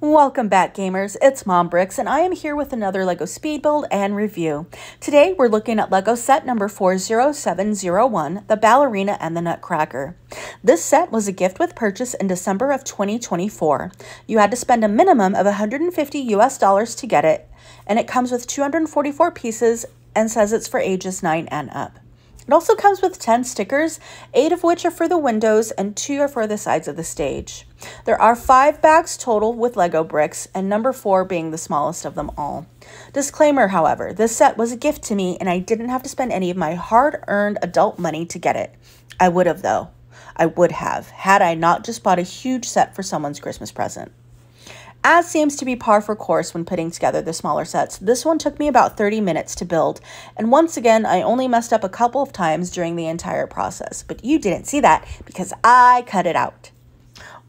Welcome back gamers, it's Mom Bricks and I am here with another LEGO speed build and review. Today we're looking at LEGO set number 40701, the Ballerina and the Nutcracker. This set was a gift with purchase in December of 2024. You had to spend a minimum of 150 US dollars to get it, and it comes with 244 pieces and says it's for ages 9 and up. It also comes with 10 stickers, 8 of which are for the windows and 2 are for the sides of the stage. There are 5 bags total with Lego bricks, and number 4 being the smallest of them all. Disclaimer, however, this set was a gift to me and I didn't have to spend any of my hard-earned adult money to get it. I would have though. I would have, had I not just bought a huge set for someone's Christmas present. As seems to be par for course when putting together the smaller sets, this one took me about 30 minutes to build, and once again, I only messed up a couple of times during the entire process, but you didn't see that because I cut it out.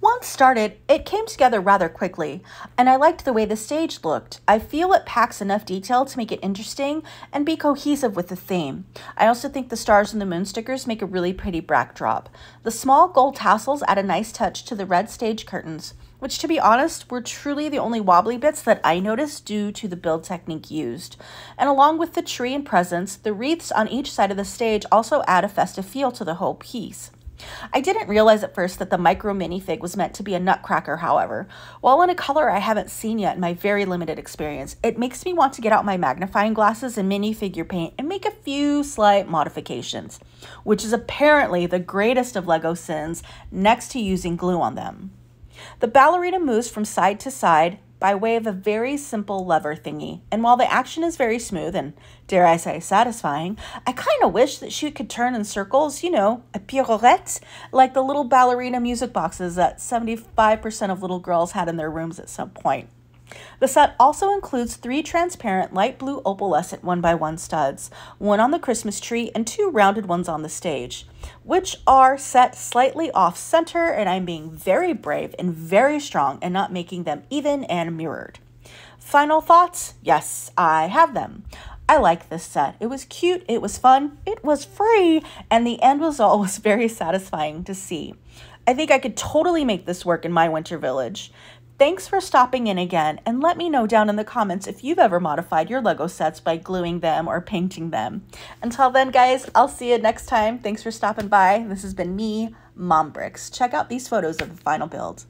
Once started, it came together rather quickly, and I liked the way the stage looked. I feel it packs enough detail to make it interesting and be cohesive with the theme. I also think the stars and the moon stickers make a really pretty backdrop. The small gold tassels add a nice touch to the red stage curtains which to be honest were truly the only wobbly bits that I noticed due to the build technique used. And along with the tree and presents, the wreaths on each side of the stage also add a festive feel to the whole piece. I didn't realize at first that the micro minifig was meant to be a nutcracker, however. While in a color I haven't seen yet in my very limited experience, it makes me want to get out my magnifying glasses and minifigure paint and make a few slight modifications, which is apparently the greatest of LEGO sins next to using glue on them. The ballerina moves from side to side by way of a very simple lever thingy, and while the action is very smooth and, dare I say, satisfying, I kind of wish that she could turn in circles, you know, a pirouette, like the little ballerina music boxes that 75% of little girls had in their rooms at some point. The set also includes three transparent light blue opalescent 1x1 studs, one on the Christmas tree and two rounded ones on the stage, which are set slightly off center and I'm being very brave and very strong and not making them even and mirrored. Final thoughts? Yes, I have them. I like this set. It was cute, it was fun, it was free, and the end result was very satisfying to see. I think I could totally make this work in my winter village. Thanks for stopping in again, and let me know down in the comments if you've ever modified your Lego sets by gluing them or painting them. Until then, guys, I'll see you next time. Thanks for stopping by. This has been me, Mom Bricks. Check out these photos of the final build.